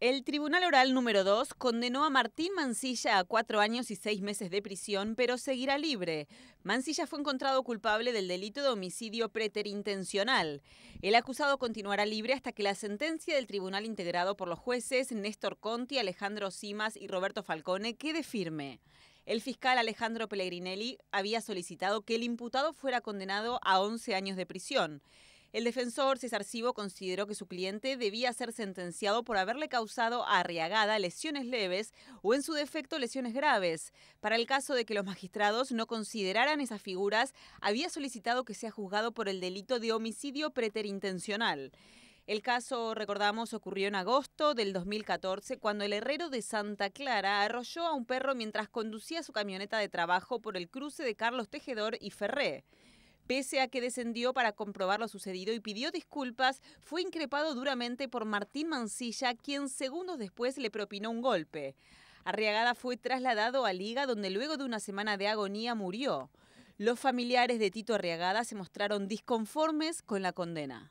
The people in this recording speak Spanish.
El Tribunal Oral número 2 condenó a Martín Mancilla a cuatro años y seis meses de prisión, pero seguirá libre. Mancilla fue encontrado culpable del delito de homicidio preterintencional. El acusado continuará libre hasta que la sentencia del tribunal integrado por los jueces Néstor Conti, Alejandro Simas y Roberto Falcone quede firme. El fiscal Alejandro Pellegrinelli había solicitado que el imputado fuera condenado a 11 años de prisión. El defensor César Cibo consideró que su cliente debía ser sentenciado por haberle causado a Arriagada lesiones leves o en su defecto lesiones graves. Para el caso de que los magistrados no consideraran esas figuras, había solicitado que sea juzgado por el delito de homicidio preterintencional. El caso, recordamos, ocurrió en agosto del 2014 cuando el herrero de Santa Clara arrolló a un perro mientras conducía su camioneta de trabajo por el cruce de Carlos Tejedor y Ferré. Pese a que descendió para comprobar lo sucedido y pidió disculpas, fue increpado duramente por Martín Mancilla, quien segundos después le propinó un golpe. Arriagada fue trasladado a Liga, donde luego de una semana de agonía murió. Los familiares de Tito Arriagada se mostraron disconformes con la condena.